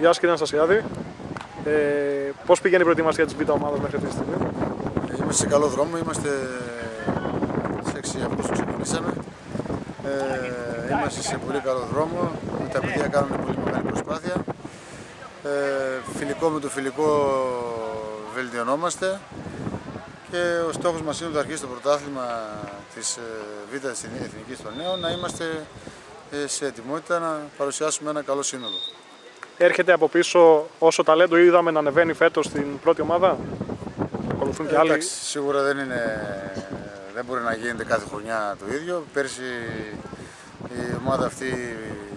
Γεια σας κύριε Αναστασιάδη. Ε, πώς πήγαινε η προετοιμασία της Β' ομάδας μέχρι αυτή τη στιγμή; Είμαστε σε καλό δρόμο, είμαστε στις 6 Αυγούστου ξεκινήσαμε. Ε, είμαστε σε πολύ καλό δρόμο, τα παιδιά κάνουν πολύ μεγάλη προσπάθεια. Ε, φιλικό με το φιλικό βελτιωνόμαστε και ο στόχος μας είναι το αρχίσει το πρωτάθλημα της ε, Β' Εθνικής των Νέων να είμαστε ε, σε ετοιμότητα να παρουσιάσουμε ένα καλό σύνολο. Έρχεται από πίσω όσο ταλέντο είδαμε να ανεβαίνει φέτος στην πρώτη ομάδα; Ακολουθούν και Ε, άλλοι. εντάξει, σίγουρα δεν, είναι, δεν μπορεί να γίνεται κάθε χρονιά το ίδιο. Πέρσι η ομάδα αυτή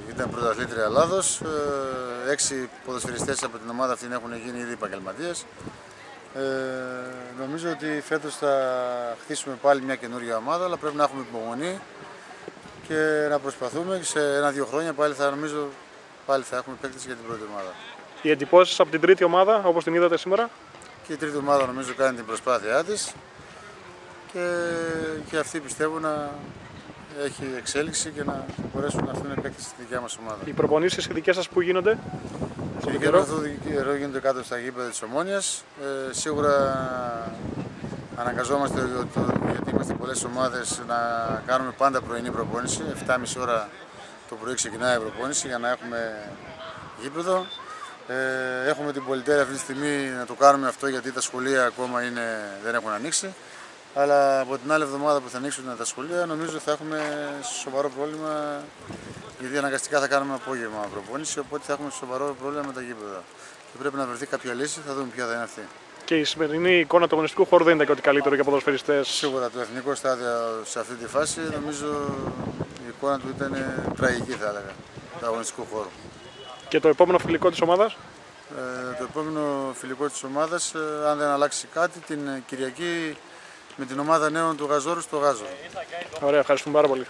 ήταν πρωταθλήτρια Ελλάδος. Ε, Έξι ποδοσφαιριστές από την ομάδα αυτή έχουν γίνει ήδη επαγγελματίες. Ε, νομίζω ότι φέτος θα χτίσουμε πάλι μια καινούργια ομάδα, αλλά πρέπει να έχουμε υπομονή και να προσπαθούμε. Σε ένα-δύο χρόνια πάλι θα νομίζω πάλι θα έχουμε παίκτες για την πρώτη ομάδα. Οι εντυπώσεις από την τρίτη ομάδα, όπως την είδατε σήμερα; Και η τρίτη ομάδα νομίζω κάνει την προσπάθειά της και, και αυτοί πιστεύω να έχει εξέλιξη και να μπορέσουν να έρθουν παίκτες στη δικιά μας ομάδα. Οι προπονήσεις οι δικές σας που γίνονται; αυτόν Και τον καιρό καιρό. αυτό το καιρό γίνονται κάτω στα γήπεδα της Ομόνιας. Ε, σίγουρα αναγκαζόμαστε για το- γιατί είμαστε πολλές ομάδες να κάνουμε πάντα πρωινή προπόνηση. 7.30 ώρα το πρωί ξεκινάει η προπόνηση για να έχουμε γήπεδο. Ε, έχουμε την πολυτέλεια αυτή τη στιγμή να το κάνουμε αυτό γιατί τα σχολεία ακόμα είναι, δεν έχουν ανοίξει. Αλλά από την άλλη εβδομάδα που θα ανοίξουν τα σχολεία νομίζω θα έχουμε σοβαρό πρόβλημα γιατί αναγκαστικά θα κάνουμε απόγευμα προπόνηση οπότε θα έχουμε σοβαρό πρόβλημα με τα γήπεδα. Και πρέπει να βρεθεί κάποια λύση, θα δούμε ποια θα είναι αυτή. Και η σημερινή εικόνα του αγωνιστικού χώρου δεν ήταν και ότι καλύτερο για ποδοσφαιριστές. Σίγουρα το εθνικό στάδιο σε αυτή τη φάση νομίζω η εικόνα του ήταν τραγική θα έλεγα, του αγωνιστικού χώρου. Και το επόμενο φιλικό της ομάδας; Ε, το επόμενο φιλικό της ομάδας, ε, αν δεν αλλάξει κάτι, την ε, Κυριακή με την ομάδα νέων του Γαζόρου στο Γάζο. Ωραία, ευχαριστούμε πάρα πολύ.